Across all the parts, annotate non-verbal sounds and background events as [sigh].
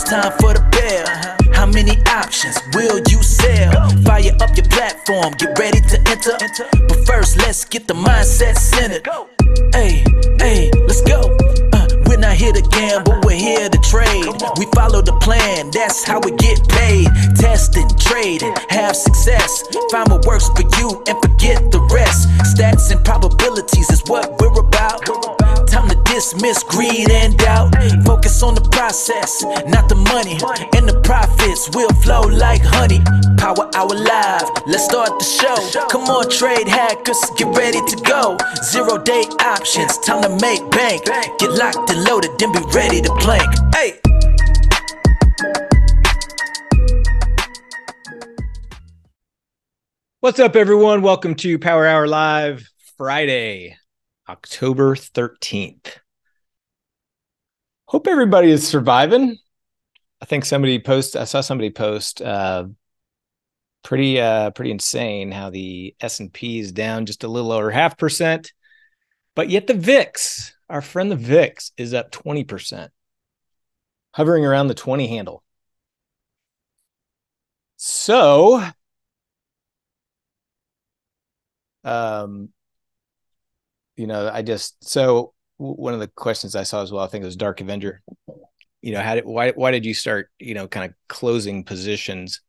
it's time for the bell. How many options will you sell? Fire up your platform, get ready to enter. But first, let's get the mindset centered. Hey, hey, let's go. Uh, we're not here to gamble, we're here to trade. We follow the plan, that's how we get paid. Testing, trading, have success. Find what works for you and forget the rest. Stats and probabilities is what we're about. Time to dismiss greed and doubt. Focus on the process, not the money. And the profits will flow like honey. Power Hour Live, let's start the show. Come on, trade hackers, get ready to go. Zero day options, time to make bank. Get locked and loaded, then be ready to plank. Hey! What's up, everyone? Welcome to Power Hour Live Friday, October 13th. Hope everybody is surviving. I think somebody post I saw somebody post uh pretty uh pretty insane how the S&P is down just a little over half percent, but yet the VIX, our friend the VIX is up 20%. Hovering around the 20 handle. So, um you know i just so one of the questions i saw as well i think it was dark avenger you know how did why why did you start you know kind of closing positions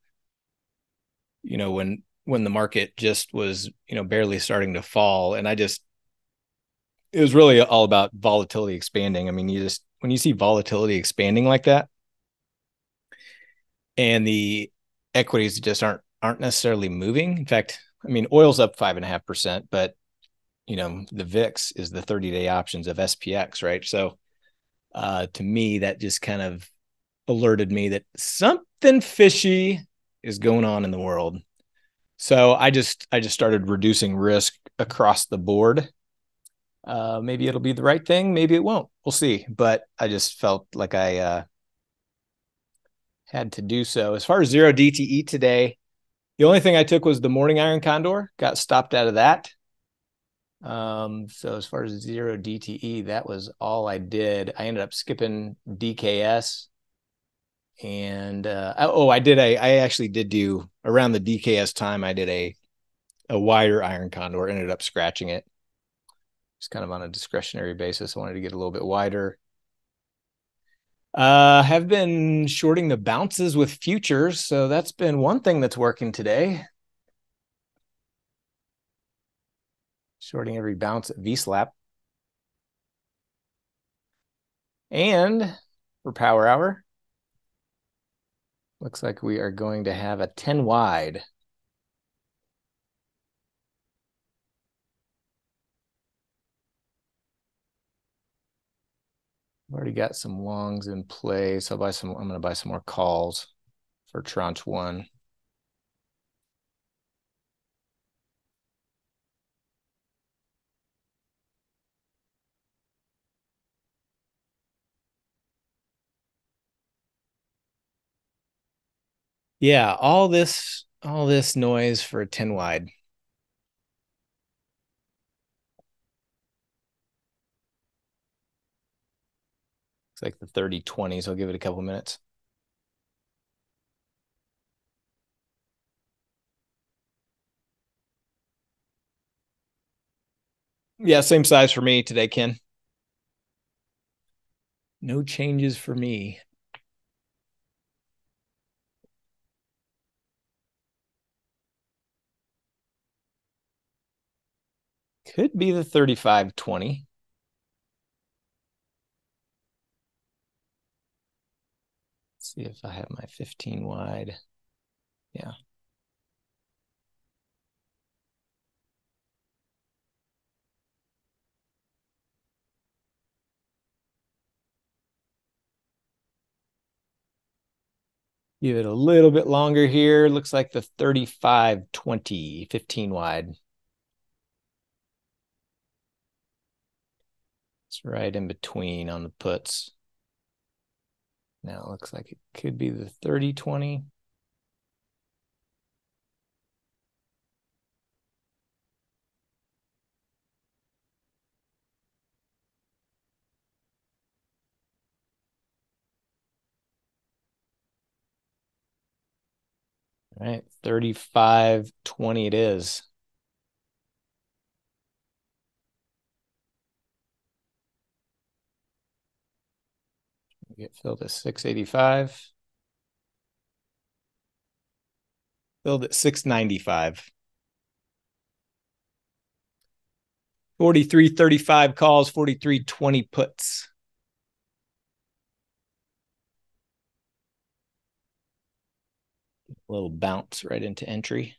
you know when when the market just was you know barely starting to fall? And i just it was really all about volatility expanding. I mean you just when you see volatility expanding like that and the equities just aren't aren't necessarily moving. In fact I mean, oil's up five and a half percent, but you know, the VIX is the 30 day options of SPX, right? So uh, to me, that just kind of alerted me that something fishy is going on in the world. So I just I just started reducing risk across the board. Uh, maybe it'll be the right thing, maybe it won't. We'll see. But I just felt like I uh, had to do so. As far as zero DTE today, the only thing I took was the morning iron condor, got stopped out of that. Um, so as far as zero DTE, that was all I did. I ended up skipping DKS. And uh, oh, I did I actually did do around the DKS time, I did a a wider iron condor, ended up scratching it. It's kind of on a discretionary basis. I wanted to get a little bit wider. Uh, have been shorting the bounces with futures, so that's been one thing that's working today. Shorting every bounce at VWAP. And for power hour, looks like we are going to have a 10 wide. I've already got some longs in play, so I'll buy some. I'm going to buy some more calls for tranche one. Yeah, all this all this noise for a 10 wide. It's like the 30 20s. I'll give it a couple minutes. Yeah, same size for me today, Ken. No changes for me. Could be the 35 20. see if I have my 15 wide. Yeah. Give it a little bit longer here. Looks like the 35 20, 15 wide. It's right in between on the puts. Now it looks like it could be the 30 20. All right, 35 20 it is. Get filled at 685. Filled at 695. 4335 calls, 4320 puts. A little bounce right into entry.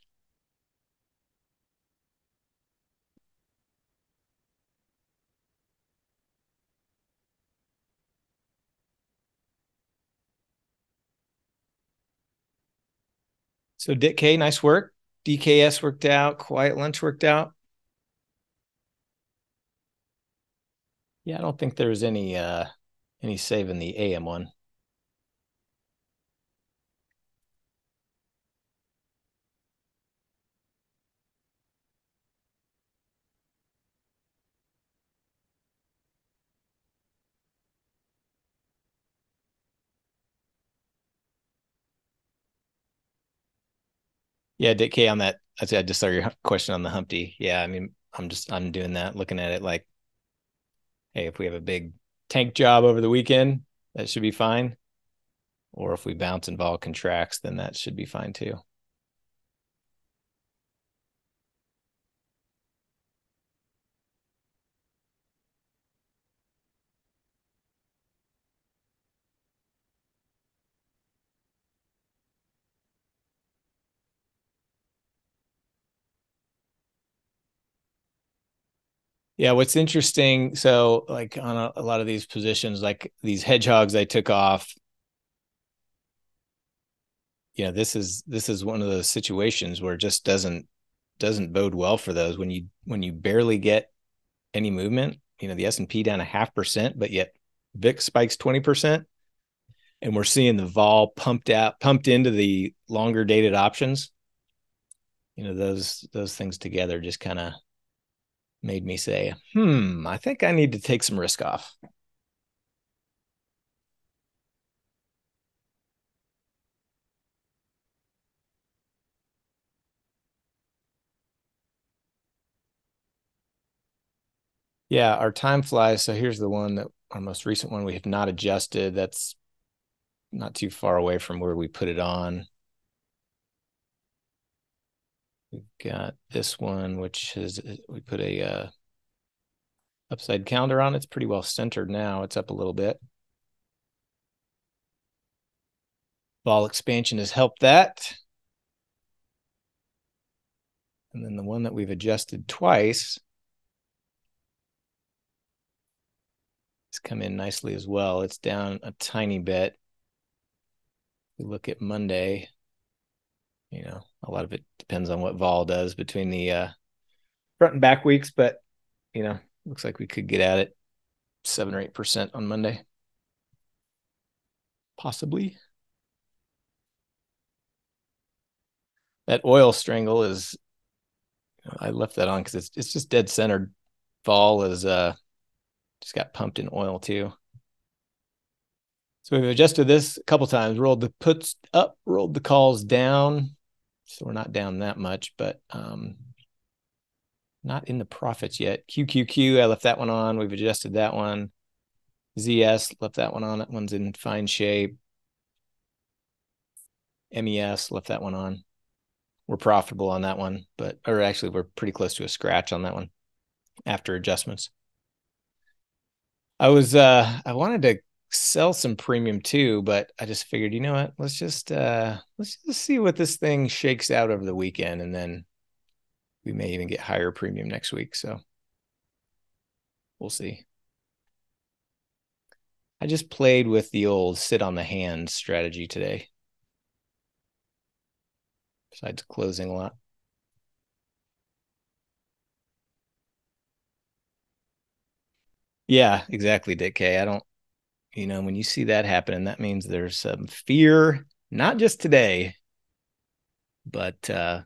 So Dick K, nice work. DKS worked out. Quiet lunch worked out. Yeah, I don't think there's any uh any save in the AM one. Yeah, Dick K on that. I just saw your question on the Humpty. Yeah, I mean, I'm just I'm doing that, looking at it like, hey, if we have a big tank job over the weekend, that should be fine. Or if we bounce and vol contracts, then that should be fine too. Yeah, what's interesting, so like on a, a, lot of these positions, like these hedgehogs I took off, you know, this is this is one of those situations where it just doesn't doesn't bode well for those when you when you barely get any movement, you know, the S&P down a half percent, but yet VIX spikes 20%. And we're seeing the vol pumped out, pumped into the longer dated options. You know, those those things together just kind of made me say, hmm, I think I need to take some risk off. Yeah, our time flies. So here's the one that our most recent one we have not adjusted. That's not too far away from where we put it on. We've got this one, which is we put a uh, upside calendar on. It's pretty well centered now. It's up a little bit. Vol expansion has helped that. And then the one that we've adjusted twice has come in nicely as well. It's down a tiny bit. If We look at Monday you know, a lot of it depends on what vol does between the uh, front and back weeks, but you know, looks like we could get at it seven or eight percent on Monday, possibly. That oil strangle is, I left that on because it's it's just dead centered. Vol is uh just got pumped in oil too. So we've adjusted this a couple times, rolled the puts up, rolled the calls down. So we're not down that much, but um, not in the profits yet. QQQ, I left that one on. We've adjusted that one. ZS, left that one on. That one's in fine shape. MES, left that one on. We're profitable on that one, but, or actually, we're pretty close to a scratch on that one after adjustments. I was, uh, I wanted to sell some premium too, but I just figured, you know what? Let's just uh let's just see what this thing shakes out over the weekend and then we may even get higher premium next week. So we'll see. I just played with the old sit on the hand strategy today. Besides closing a lot. Yeah, exactly, Dick K. I don't you know, when you see that happening, that means there's some fear, not just today, but uh, a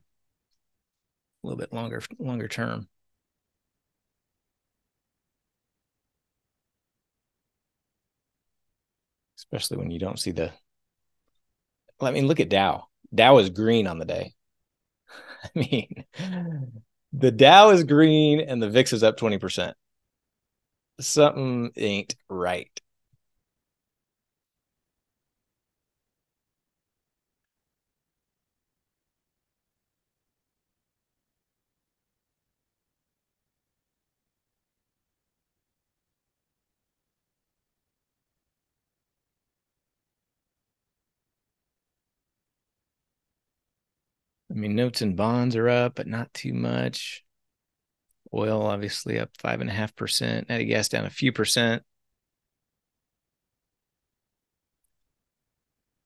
little bit longer, longer term. Especially when you don't see the. I mean, look at Dow. Dow is green on the day. [laughs] I mean, the Dow is green and the VIX is up 20%. Something ain't right. I mean, notes and bonds are up, but not too much. Oil obviously up five and a half percent. Natty gas down a few percent.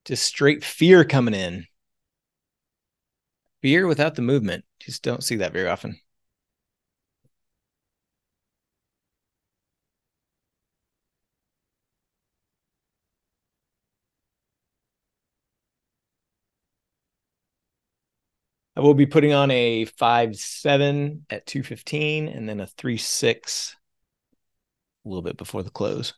Just straight fear coming in. Fear without the movement. Just don't see that very often. I will be putting on a five seven at two fifteen, and then a three six a little bit before the close.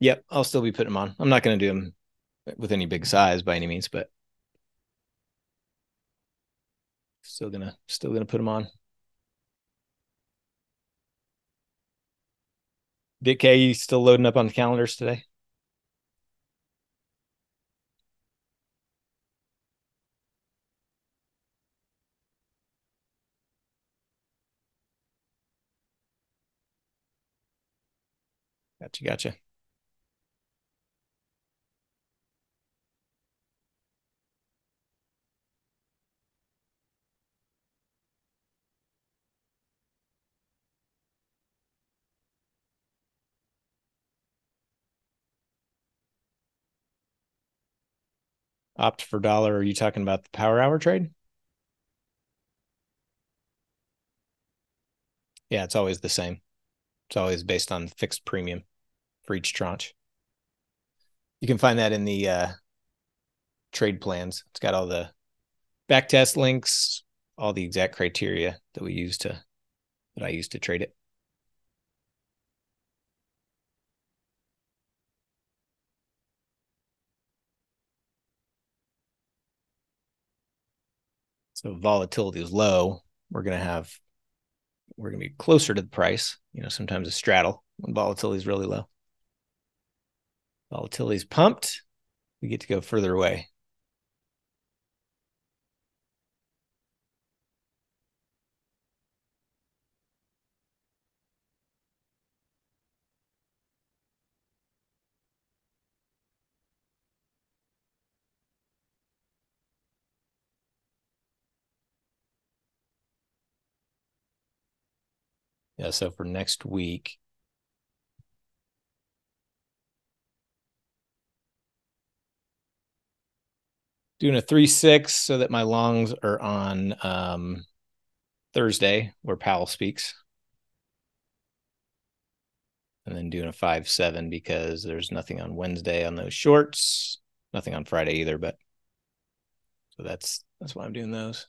Yep, I'll still be putting them on. I'm not going to do them with any big size by any means, but still gonna still gonna put them on. Dick K, you still loading up on the calendars today? Gotcha, gotcha. Opt for dollar are you talking about the power hour trade? Yeah it's always the same. It's always based on fixed premium for each tranche. You can find that in the uh, trade plans. It's got all the back test links all the exact criteria that we use to that i use to trade it So volatility is low. We're going to have, we're going to be closer to the price. You know, sometimes a straddle when volatility is really low. Volatility is pumped. We get to go further away. Yeah, so for next week, doing a three six so that my longs are on um, Thursday where Powell speaks, and then doing a five seven because there's nothing on Wednesday on those shorts, nothing on Friday either. But so that's that's why I'm doing those.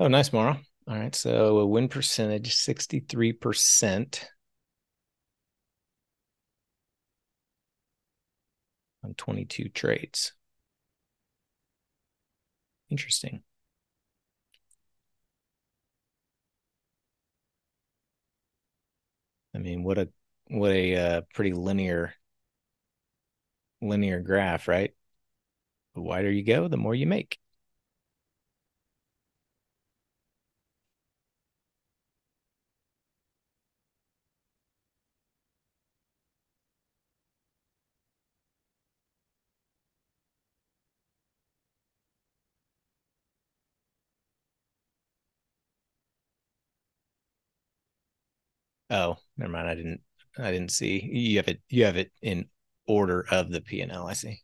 Oh, nice, Mara. All right. So a win percentage, 63% on 22 trades. Interesting. I mean, what a what a uh, pretty linear linear graph, right? The wider you go, the more you make. Oh, never mind. I didn't. I didn't see. You have it. You have it in order of the P and L. I see.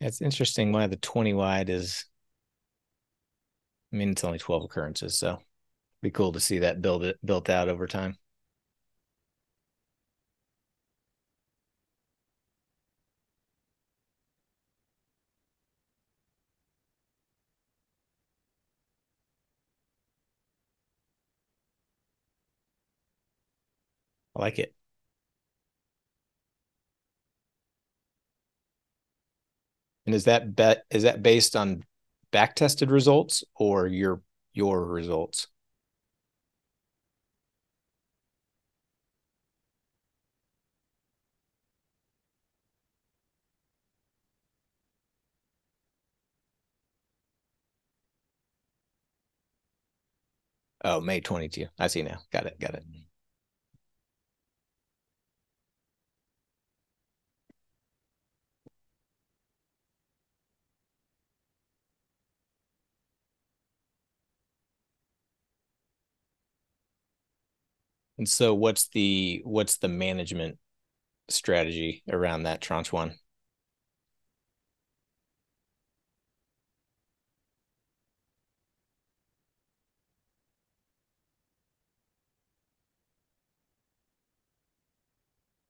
It's interesting why the 20 wide is. I mean, it's only 12 occurrences, so be cool to see that build it built out over time. I like it. And is that bet is that based on back tested results or your your results? Oh, May 22. I see now. Got it. Got it. And so what's the what's the management strategy around that tranche one?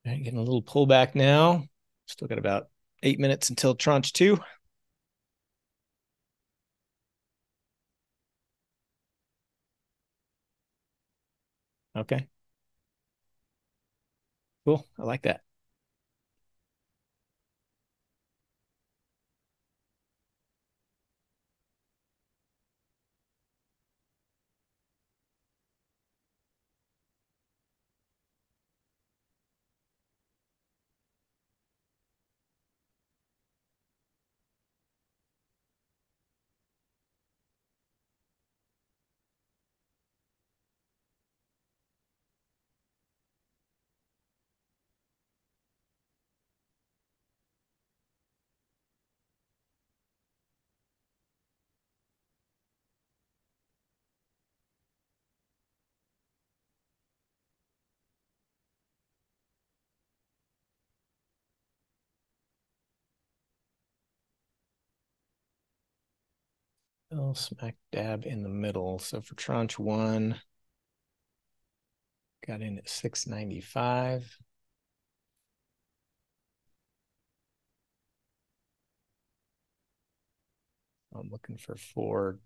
Getting a little pullback now. Still got about eight minutes until tranche two. Okay. Cool. I like that. Oh, smack dab in the middle. So for tranche one, got in at 695. I'm looking for 415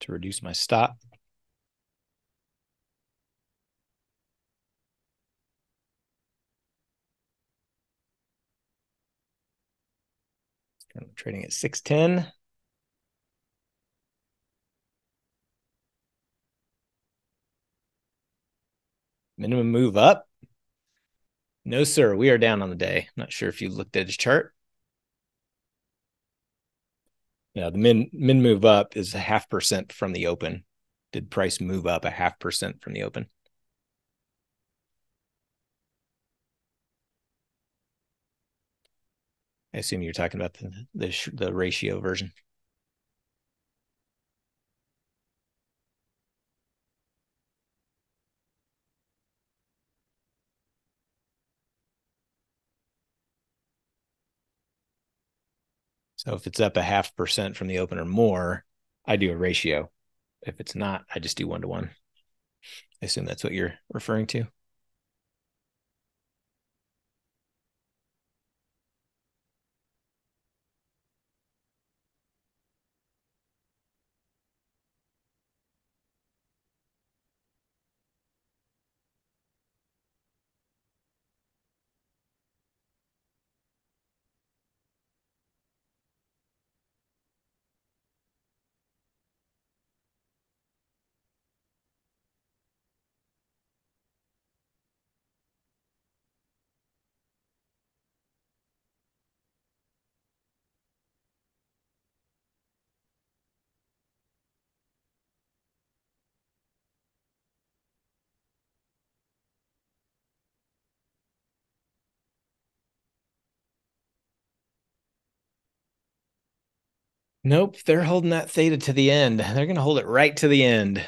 to reduce my stop. I'm trading at 610. Minimum move up. No, sir. We are down on the day. Not sure if you looked at his chart. Yeah, the min min move up is a half percent from the open. Did price move up a half percent from the open? I assume you're talking about the the, the ratio version. So if it's up a half percent from the open or more, I do a ratio. If it's not, I just do one to one. I assume that's what you're referring to. Nope, they're holding that theta to the end. They're going to hold it right to the end.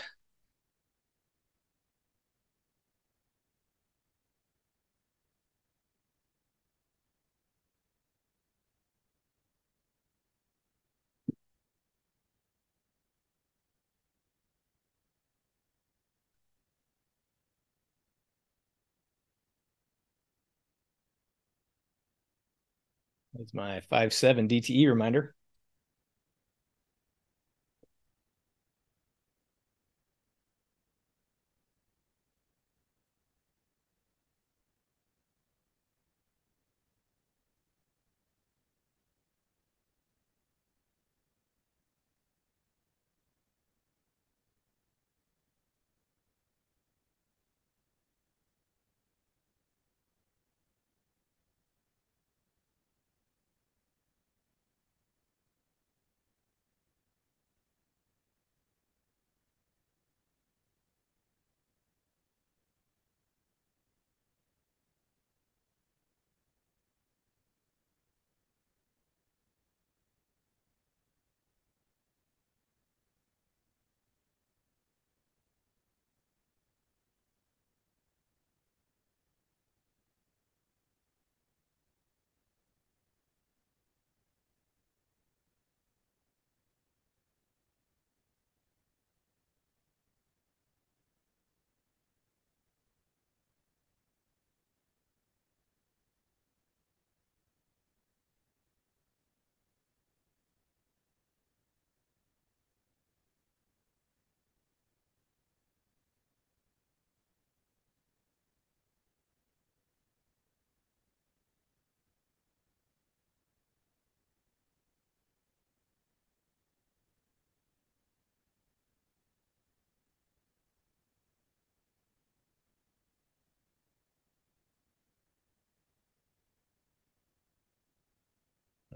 That's my five seven DTE reminder.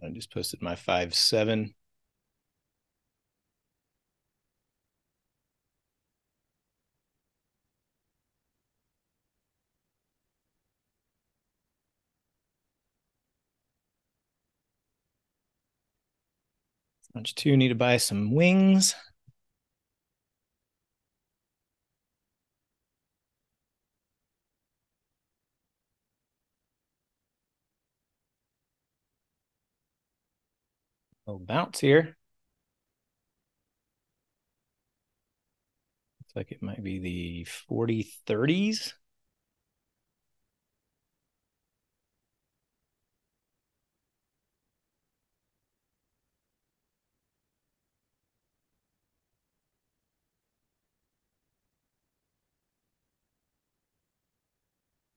I just posted my five seven. Tranche two need to buy some wings. Bounce here. Looks like it might be the 40 30s.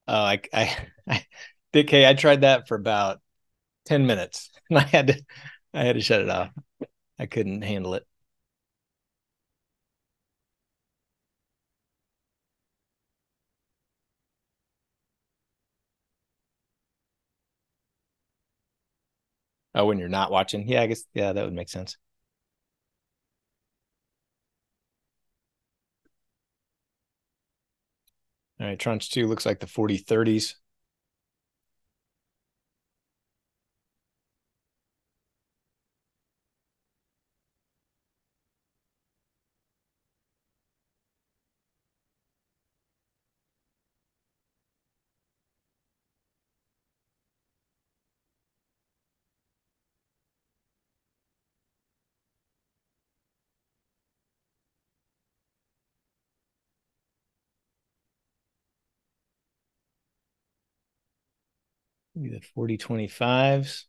Oh, I, I, [laughs] I, Dick K, I tried that for about 10 minutes [laughs] and I had to, I had to shut it off. I couldn't handle it. Oh, when you're not watching. Yeah, I guess, yeah, that would make sense. All right, tranche two looks like the 40 30s. 40 25s.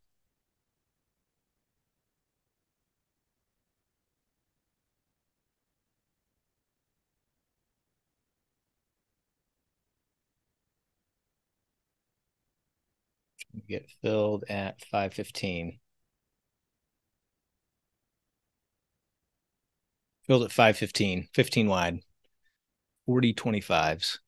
Get filled at 515. Filled at 515, 15 wide, 40 25s.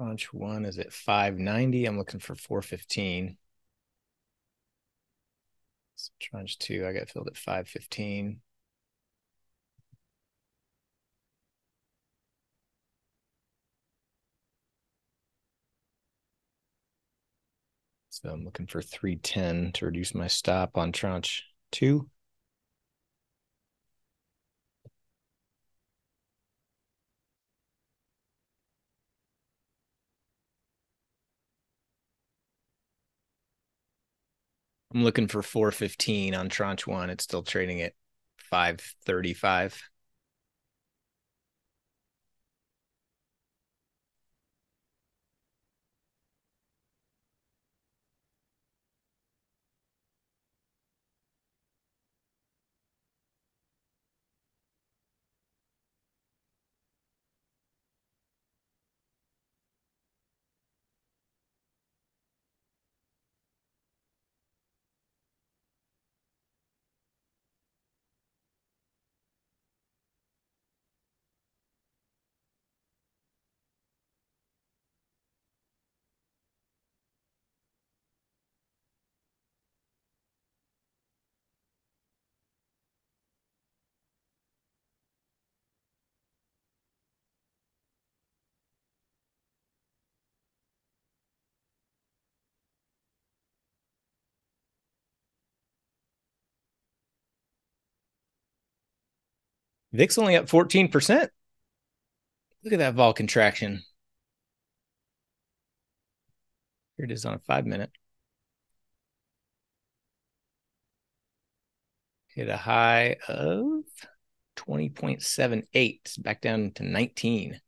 Tranche one is at 590. I'm looking for 415. So tranche two, I got filled at 515. So I'm looking for 310 to reduce my stop on tranche two. I'm looking for 415 on tranche one. It's still trading at 535. VIX only up 14%. Look at that vol contraction. Here it is on a five minute. Hit a high of 20.78, back down to 19.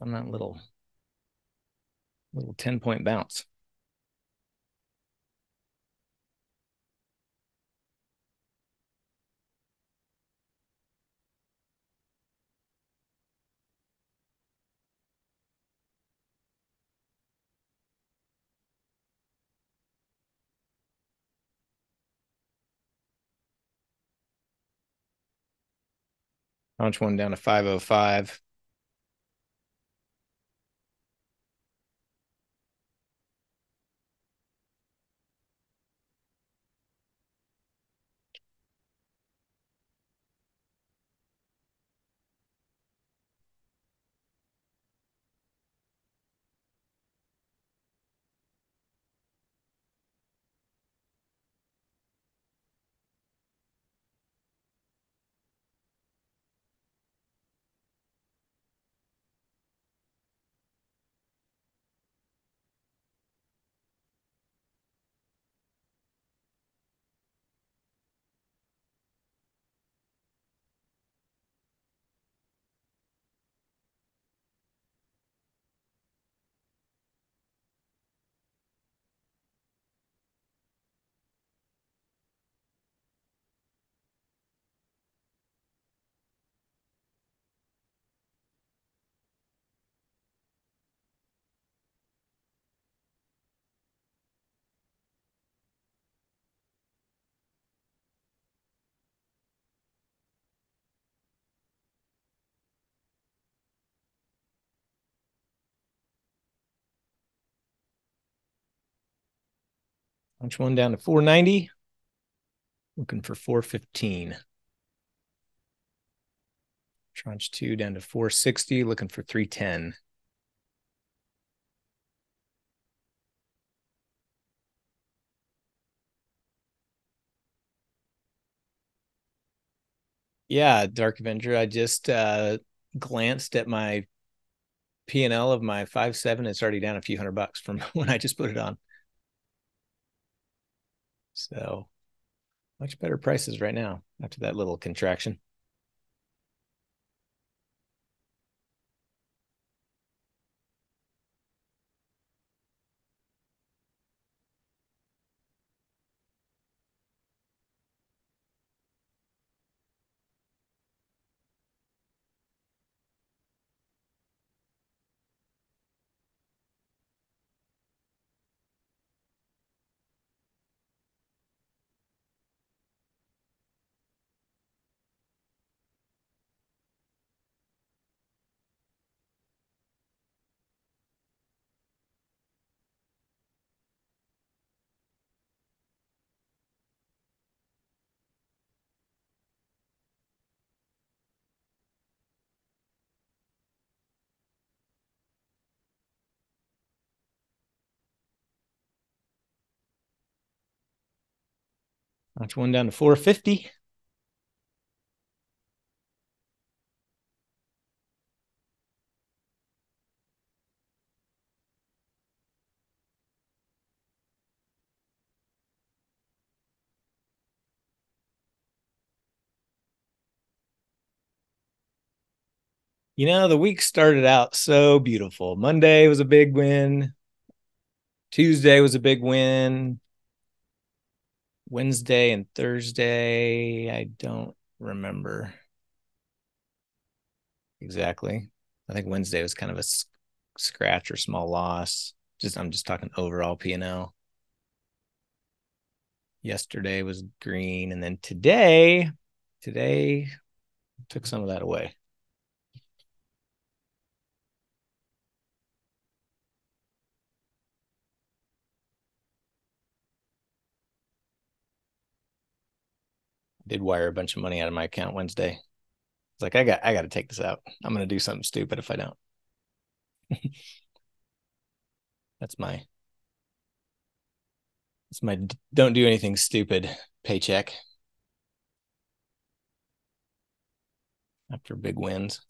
On that little little 10 point bounce. Tranche one down to 505. Tranche one down to 490. Looking for 415. Tranche two down to 460, looking for 310. Yeah, Dark Avenger. I just uh, glanced at my P and L of my five seven. It's already down a few hundred bucks from [laughs] when I just put it on. So much better prices right now after that little contraction. Tranche one down to 450. You know, the week started out so beautiful. Monday was a big win. Tuesday was a big win. Wednesday and Thursday, I don't remember exactly. I think Wednesday was kind of a scratch or small loss. Just I'm just talking overall P&L. Yesterday was green and then today today took some of that away. Did wire a bunch of money out of my account Wednesday. It's like I got I got to take this out. I'm going to do something stupid if I don't. [laughs] that's my that's my don't do anything stupid paycheck after big wins.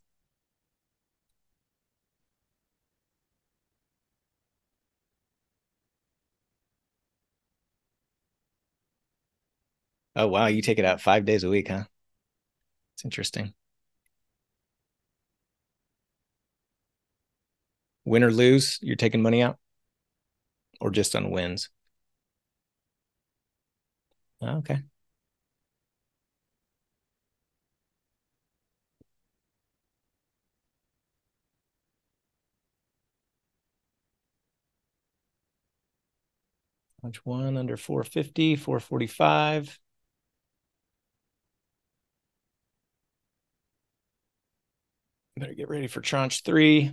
Oh wow, you take it out five days a week, huh? It's interesting. Win or lose, you're taking money out, or just on wins? Oh, okay. Tranche one under 450, 445. Better get ready for tranche three.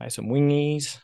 Buy some wingies.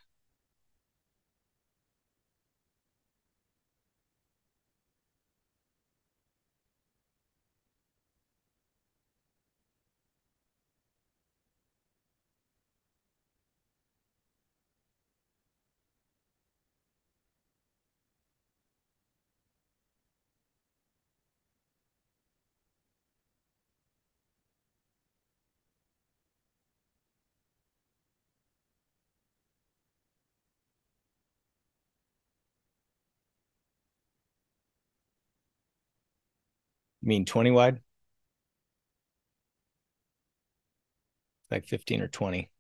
You mean 20 wide? Like 15 or 20.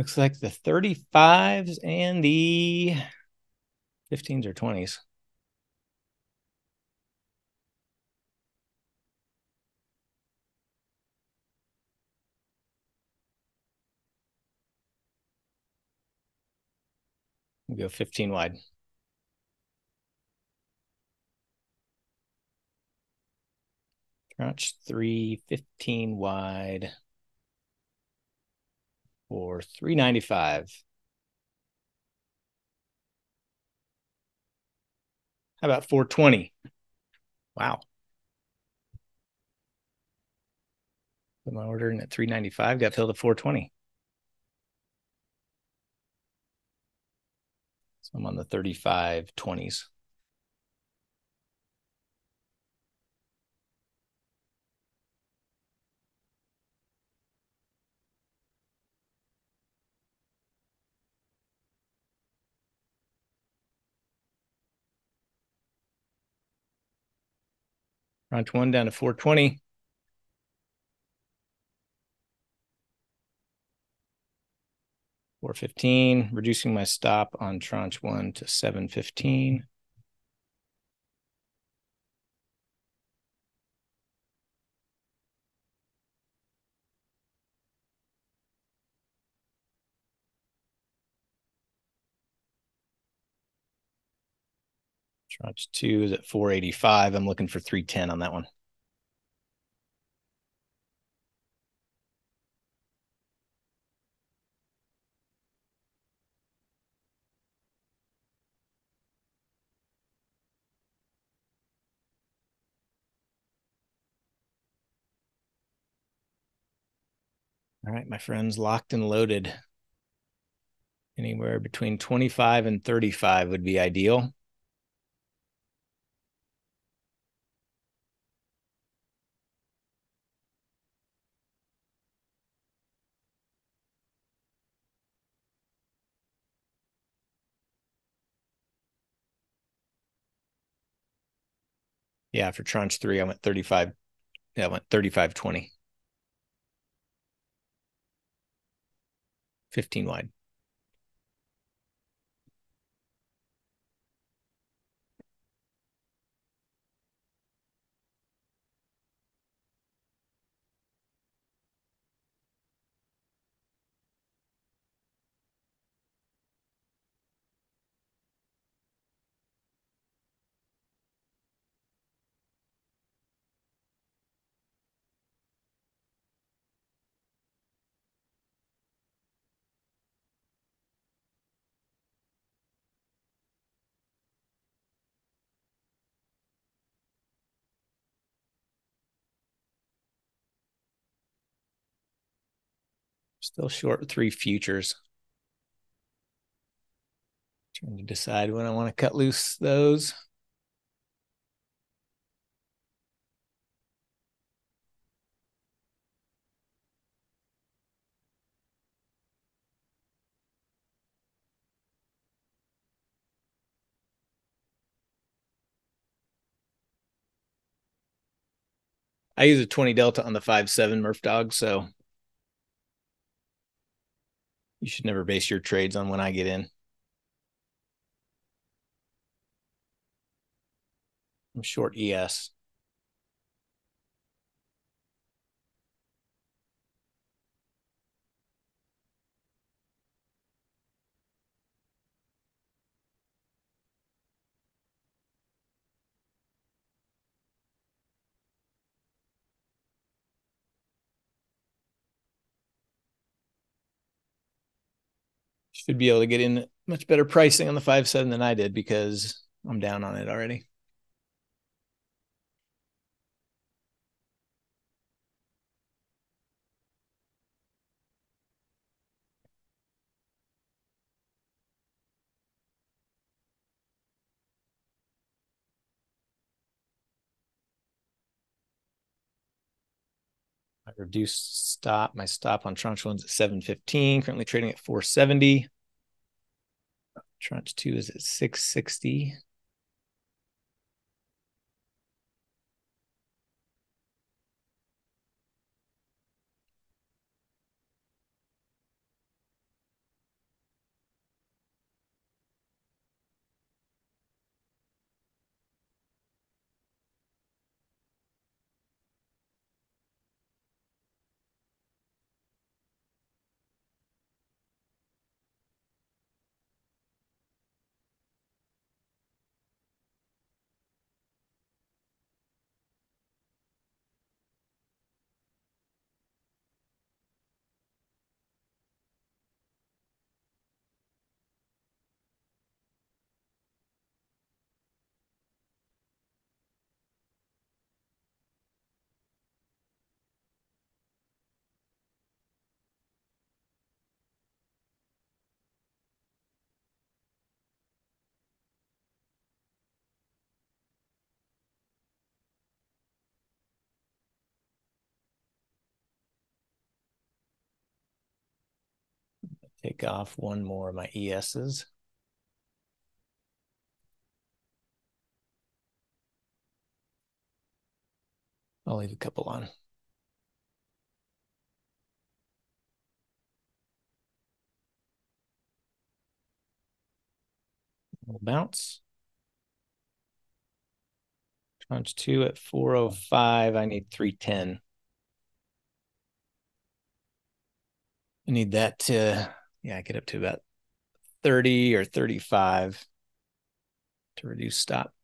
Looks like the 35s and the 15s or 20s. We'll go 15 wide. Tranche 3, 15 wide for 395 How about 420? Wow. Put my order in at 395, got filled at 420. So I'm on the 35 20s. Tranche one down to 420. Four fifteen, reducing my stop on tranche one to seven fifteen. Tranche two is at 485. I'm looking for 310 on that one. All right, my friends, locked and loaded. Anywhere between 25 and 35 would be ideal. Yeah, for tranche three, I went 35. Yeah, I went 35 20. 15 wide. Still short three futures. Trying to decide when I want to cut loose those. I use a 20 Delta on the 5.7 Murph dog, so you should never base your trades on when I get in. I'm short ES. Should be able to get in much better pricing on the five seven than I did because I'm down on it already. I reduced stop. My stop on tranche one's at 715, currently trading at 470. Tranche two is at 660. Take off one more of my ESs. I'll leave a couple on. We'll bounce. Tranche two at 405. I need 310. I need that to yeah, get up to about 30 or 35 to reduce stop.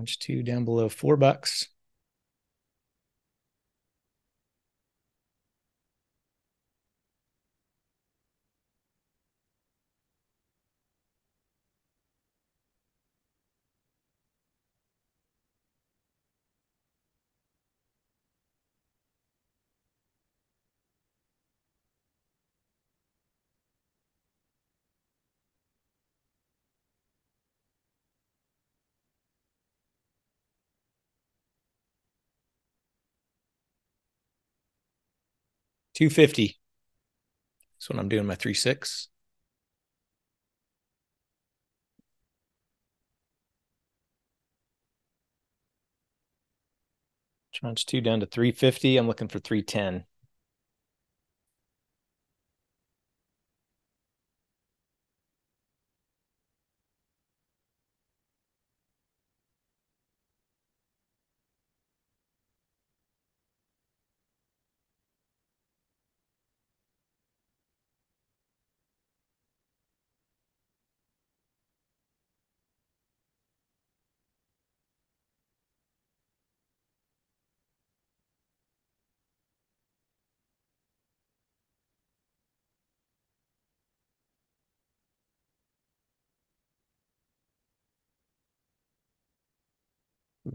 Tranche two down below four bucks. Two fifty. That's what I'm doing my three six. Tranche two down to 350. I'm looking for 310.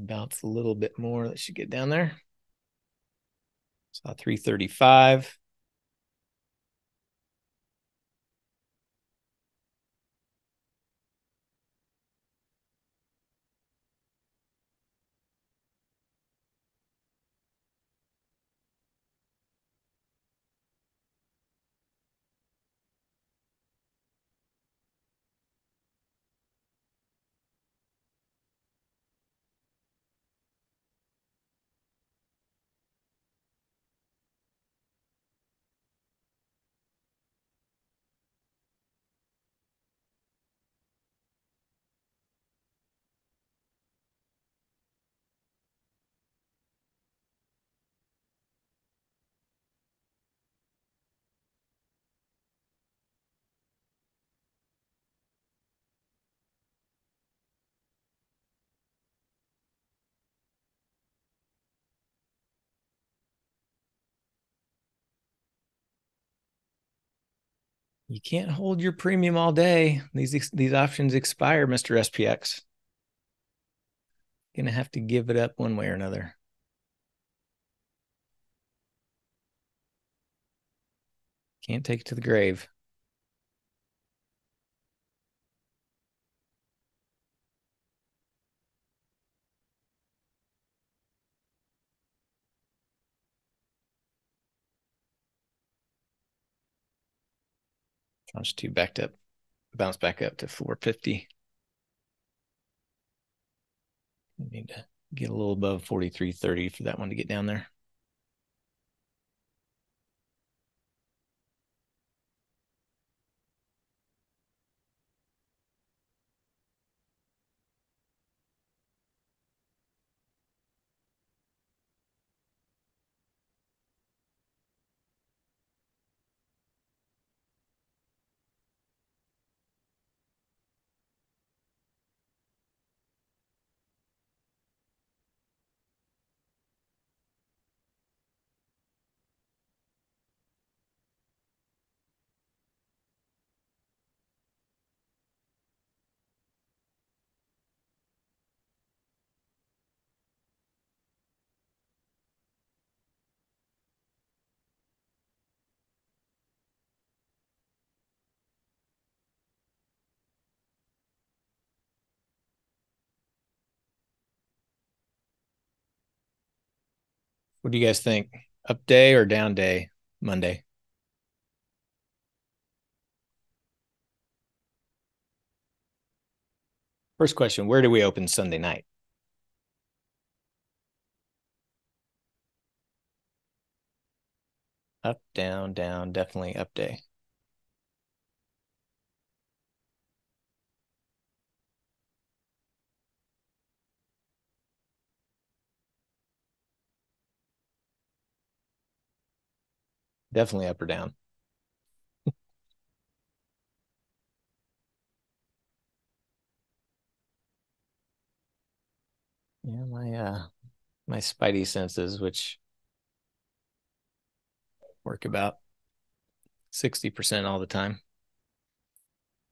Bounce a little bit more. That should get down there. Saw 335. You can't hold your premium all day. These these options expire, Mr. SPX. Gonna have to give it up one way or another. Can't take it to the grave. Tranche two backed up, bounce back up to 450. We need to get a little above 43.30 for that one to get down there. What do you guys think? Up day or down day Monday? First question Where do we open Sunday night? Up, down, down, definitely up day. Definitely up or down. [laughs] Yeah, my uh my spidey senses, which work about 60% all the time.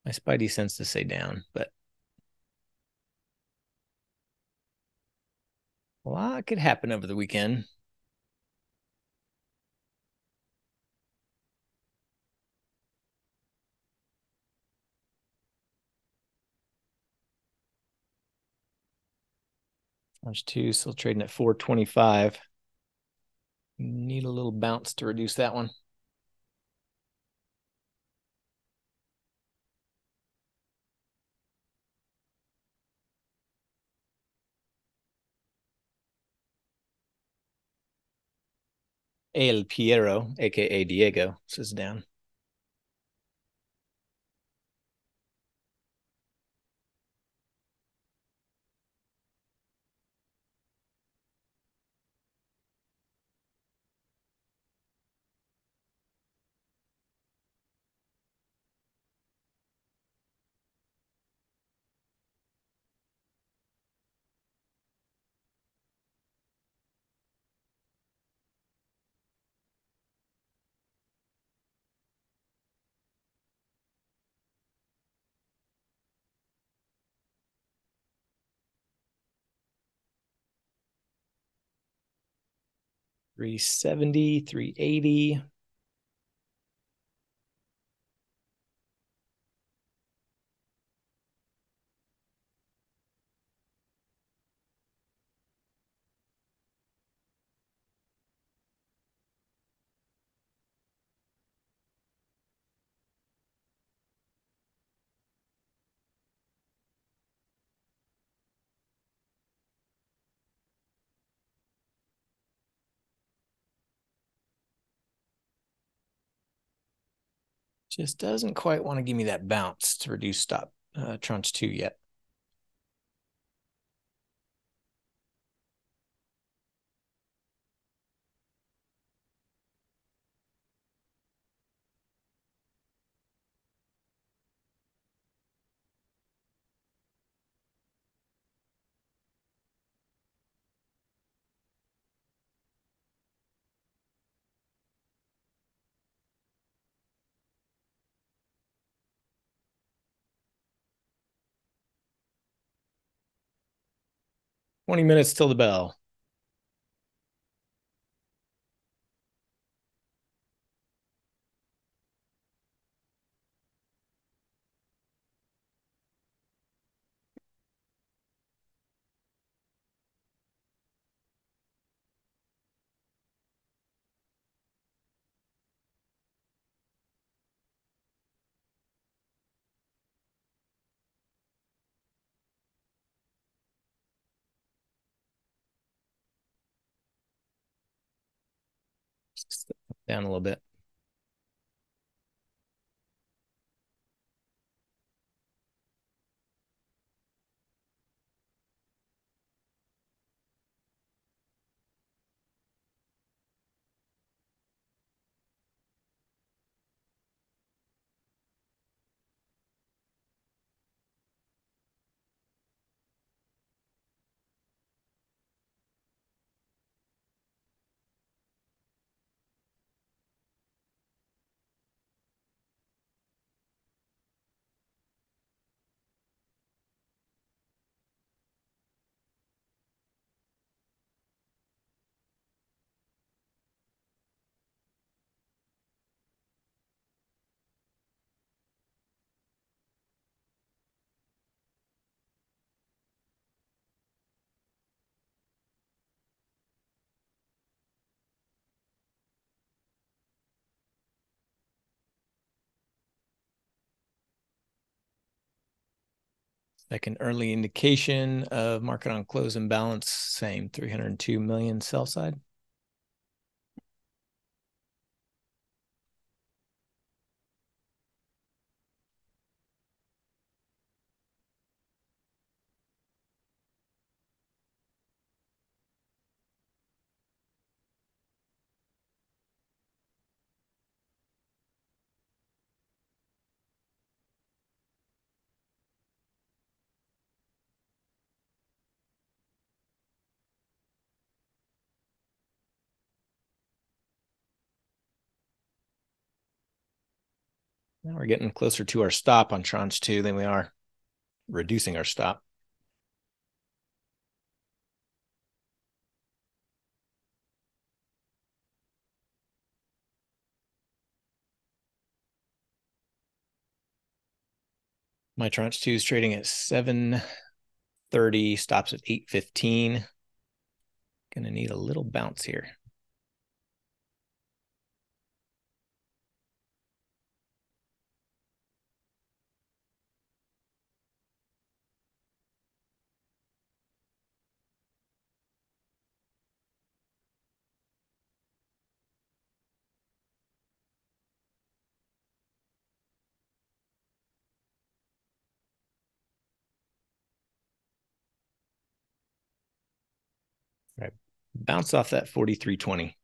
My spidey sense to say down, but a lot could happen over the weekend. Tranche two still trading at 425. Need a little bounce to reduce that one. El Piero, aka Diego, says down. 370, 380. Just doesn't quite want to give me that bounce to reduce stop uh, tranche two yet. Twenty minutes till the bell. Down a little bit. Like an early indication of market on close imbalance, same 302 million sell side. Now we're getting closer to our stop on tranche two than we are reducing our stop. My tranche two is trading at 730, stops at 815. Gonna need a little bounce here. Right. Bounce off that 4320.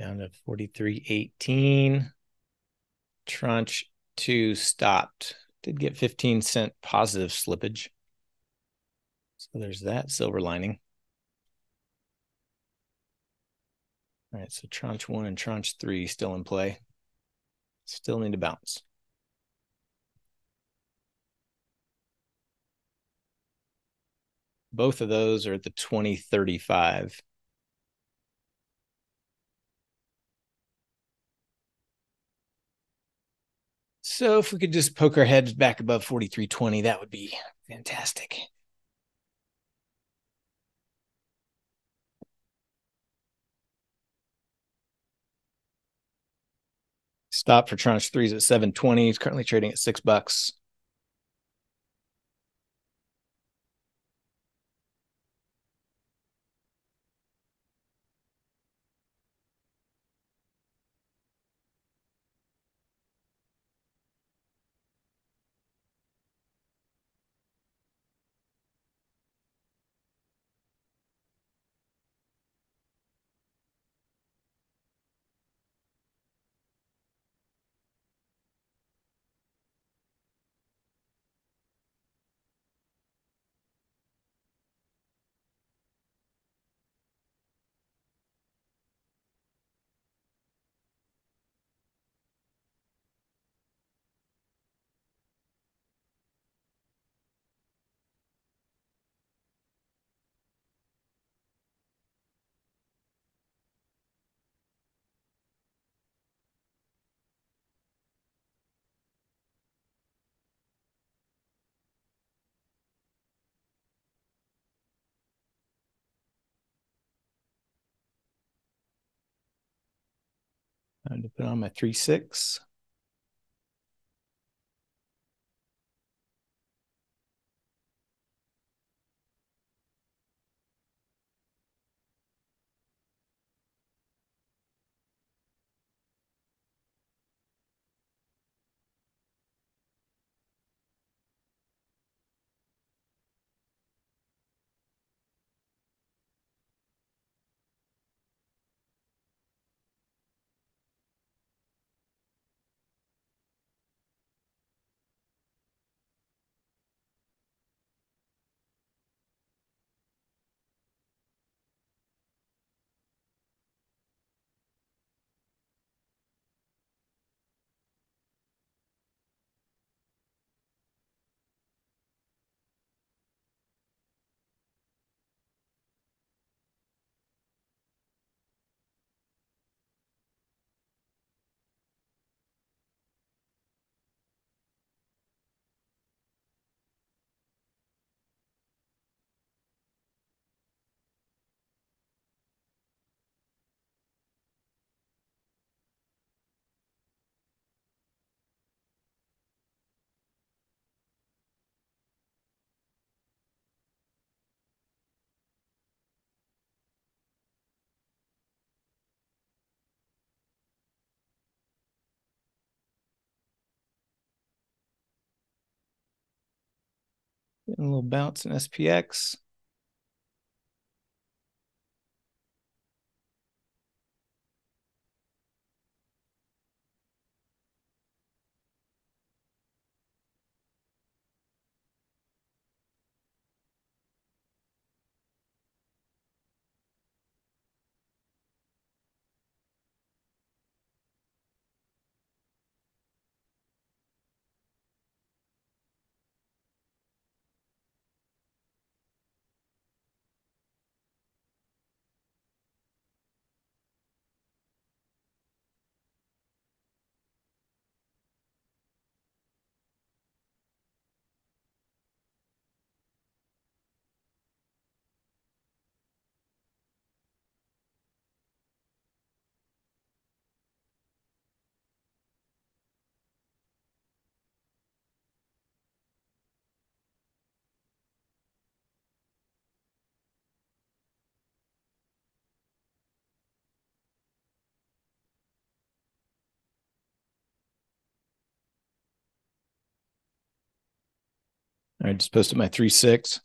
Down to 43.18. Tranche two stopped. Did get 15 cent positive slippage. So there's that silver lining. All right, so tranche one and tranche three still in play. Still need to bounce. Both of those are at the 2035. So if we could just poke our heads back above 4320, that would be fantastic. Stop for tranche threes at 720. It's currently trading at six bucks. Time to put on my three six. Getting a little bounce in SPX. I just posted my three six.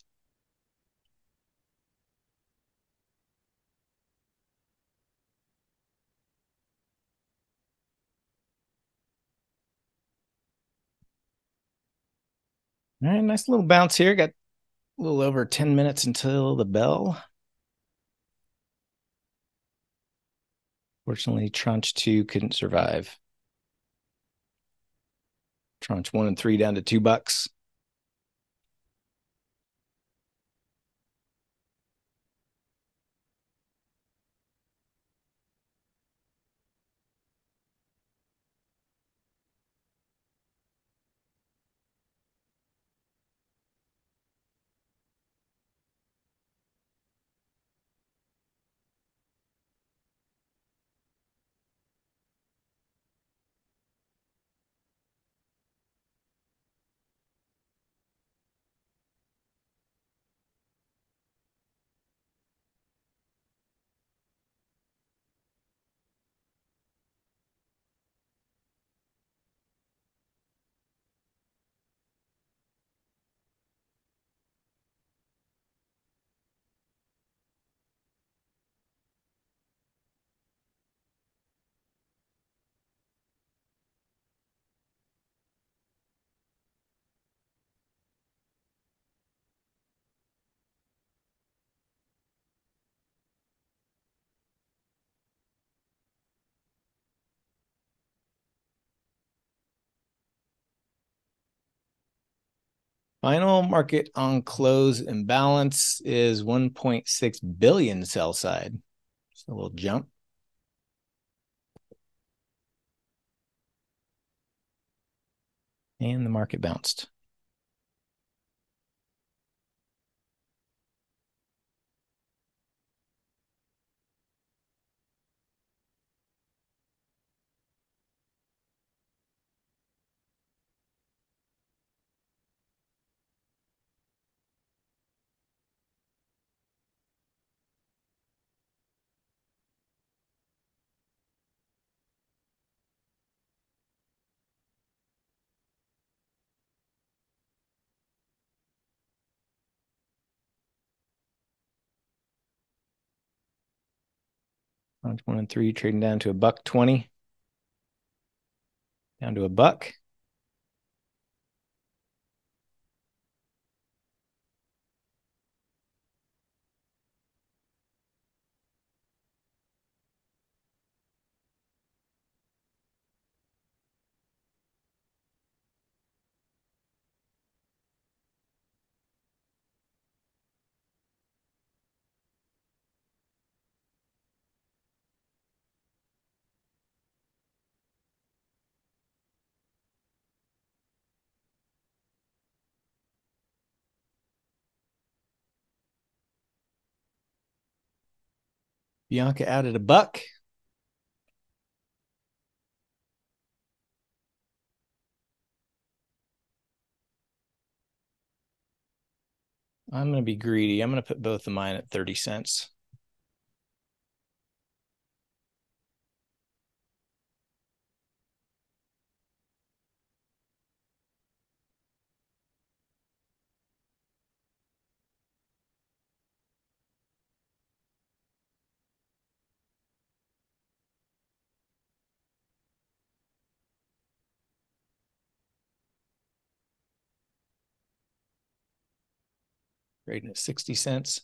All right, nice little bounce here. Got a little over 10 minutes until the bell. Fortunately, tranche two couldn't survive. Tranche one and three down to two bucks. Final market on close imbalance is 1.6 billion sell side. Just a little jump. And the market bounced. One and three trading down to a buck 20. Down to a buck. Bianca added a buck. I'm going to be greedy. I'm going to put both of mine at 30 cents. Trading at 60 cents.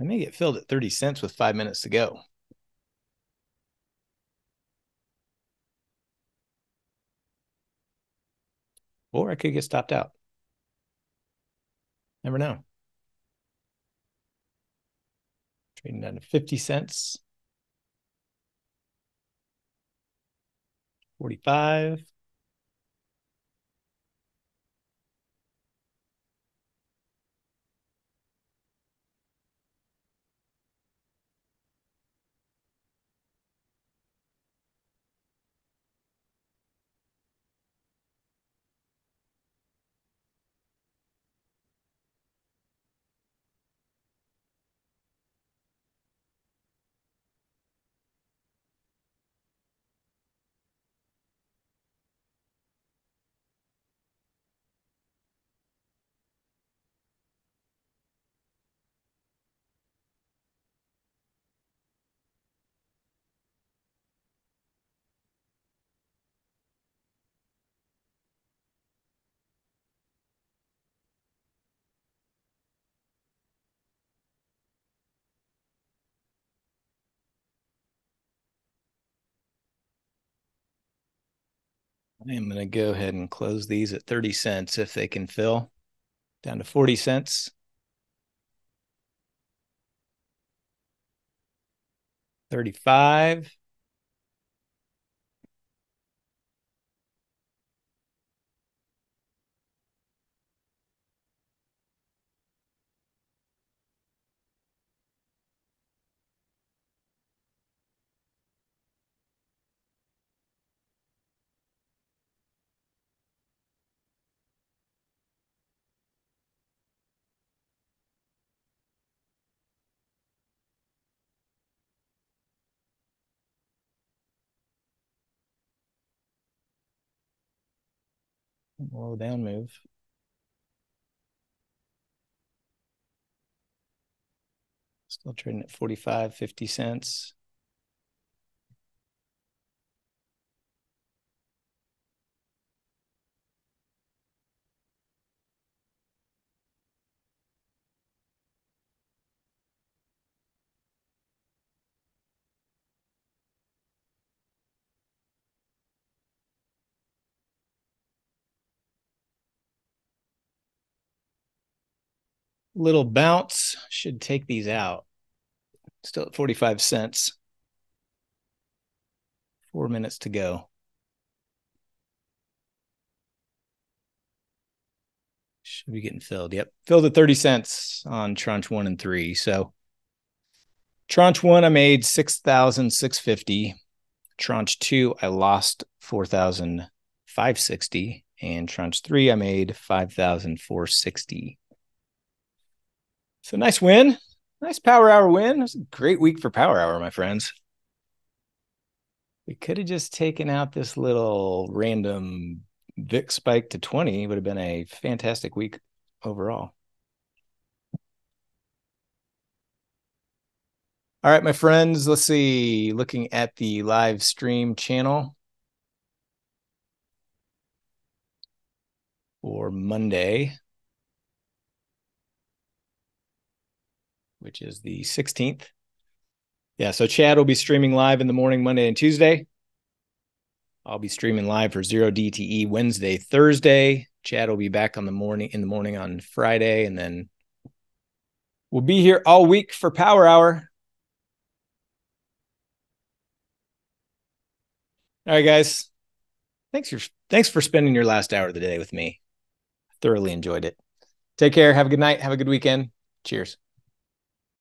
I may get filled at 30 cents with five minutes to go. Or I could get stopped out. Never know. Trading down to 50 cents. 45. I am going to go ahead and close these at 30 cents if they can fill down to 40 cents. 35. Low down move. Still trading at 45, 50 cents. Little bounce should take these out. Still at 45 cents. Four minutes to go. Should be getting filled. Yep. Filled at 30 cents on tranche one and three. So tranche one, I made 6,650. Tranche two, I lost 4,560. And tranche three, I made 5,460. So nice win. Nice power hour win. It was a great week for power hour, my friends. We could have just taken out this little random VIX spike to 20. It would have been a fantastic week overall. All right, my friends, let's see. Looking at the live stream channel for Monday. Which is the 16th. Yeah, so Chad will be streaming live in the morning, Monday and Tuesday. I'll be streaming live for zero DTE Wednesday, Thursday. Chad will be back on the morning in the morning on Friday, and then we'll be here all week for Power Hour. All right, guys. Thanks for thanks for spending your last hour of the day with me. Thoroughly enjoyed it. Take care. Have a good night. Have a good weekend. Cheers.